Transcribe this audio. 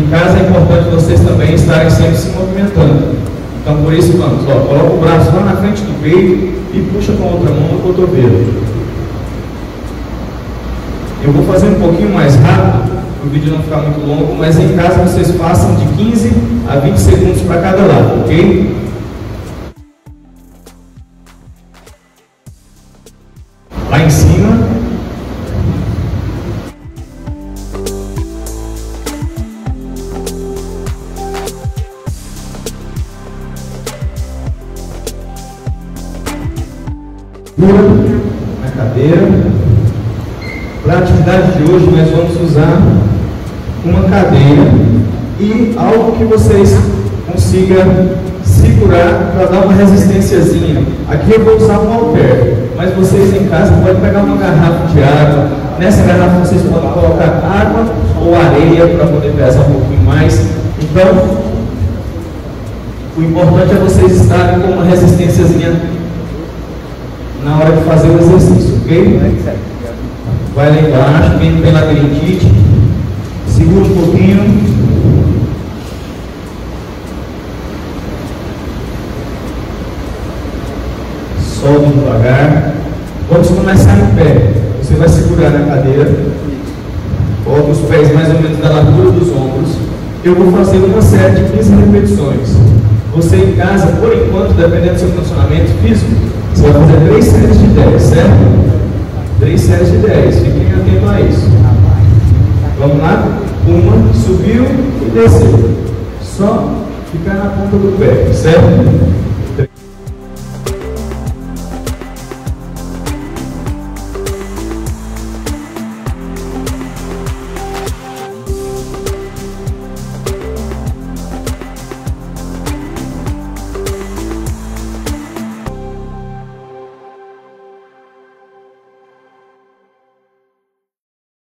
Em casa é importante vocês também estarem sempre se movimentando. Então por isso vamos, ó, coloca o braço lá na frente do peito e puxa com a outra mão no cotovelo. Eu vou fazer um pouquinho mais rápido, o vídeo não ficar muito longo, mas em casa vocês façam de 15 a 20 segundos para cada lado, ok? Lá em cima. Na cadeira. Para a atividade de hoje, nós vamos usar uma cadeira e algo que vocês consigam segurar para dar uma resistênciazinha. Aqui eu vou usar um halter, mas vocês em casa podem pegar uma garrafa de água. Nessa garrafa vocês podem colocar água ou areia para poder pesar um pouquinho mais. Então, o importante é vocês estarem com uma resistênciazinha na hora de fazer o exercício, ok? Vai lá embaixo, vem pela labirintite, segura um pouquinho. Solta devagar. Vamos começar em pé. Você vai segurar na cadeira. Coloca os pés mais ou menos na largura dos ombros. Eu vou fazer uma série de 15 repetições. Você em casa, por enquanto, dependendo do seu funcionamento físico, vai fazer três séries de 10, certo? Três séries de 10. Fiquem atentos a isso. Vamos lá? Uma, subiu e desceu. Só ficar na ponta do pé, certo?